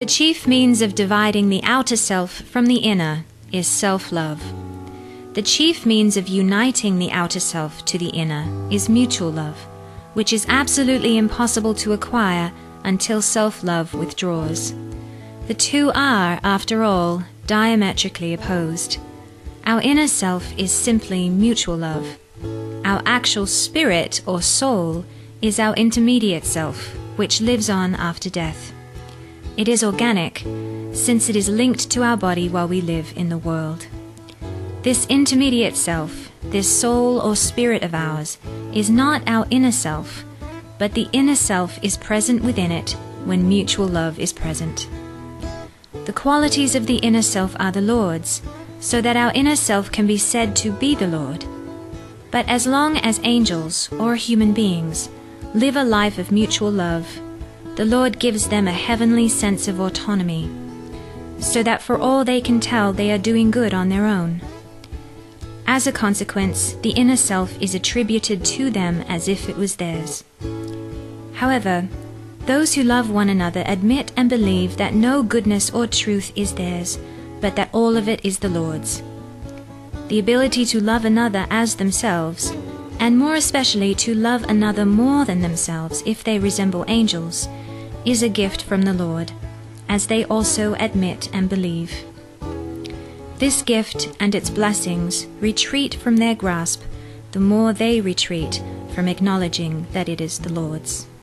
The chief means of dividing the outer self from the inner is self love. The chief means of uniting the outer self to the inner is mutual love, which is absolutely impossible to acquire until self love withdraws. The two are, after all, diametrically opposed. Our inner self is simply mutual love. Our actual spirit or soul is our intermediate self, which lives on after death. It is organic, since it is linked to our body while we live in the world. This intermediate self, this soul or spirit of ours, is not our inner self, but the inner self is present within it when mutual love is present. The qualities of the inner self are the Lord's, so that our inner self can be said to be the Lord. But as long as angels, or human beings, live a life of mutual love, the Lord gives them a heavenly sense of autonomy, so that for all they can tell they are doing good on their own. As a consequence, the inner self is attributed to them as if it was theirs. However, those who love one another admit and believe that no goodness or truth is theirs, but that all of it is the Lord's. The ability to love another as themselves, and more especially to love another more than themselves if they resemble angels, is a gift from the Lord, as they also admit and believe. This gift and its blessings retreat from their grasp the more they retreat from acknowledging that it is the Lord's.